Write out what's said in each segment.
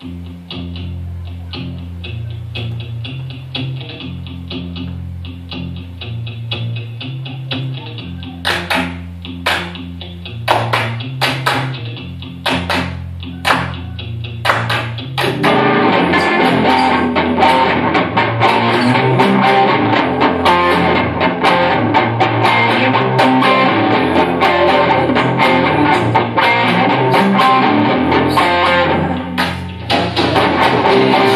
Thank Thank you.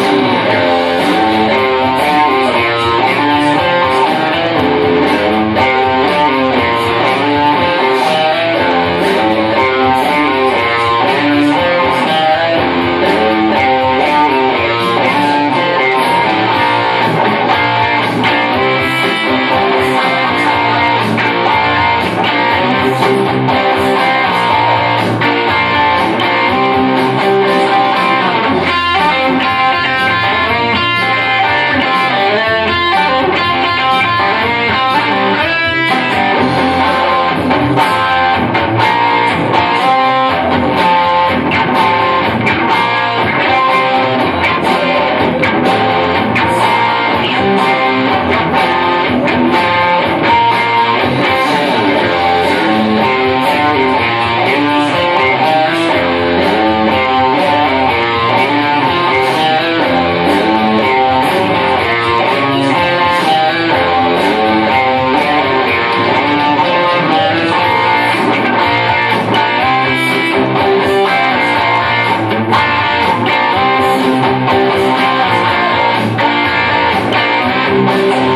Thank you.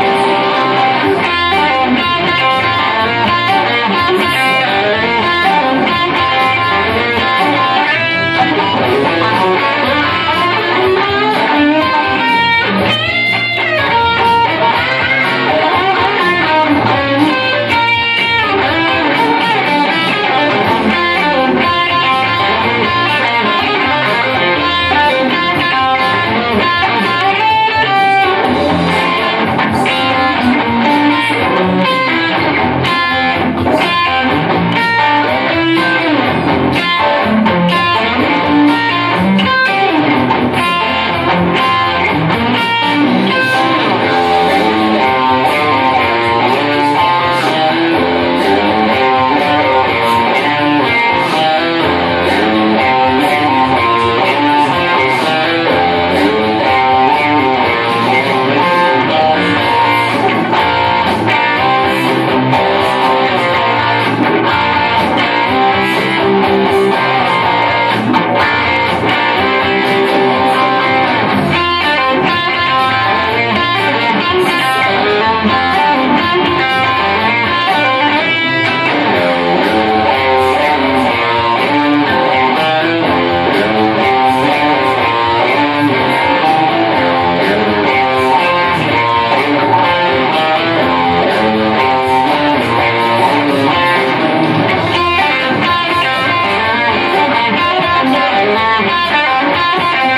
Música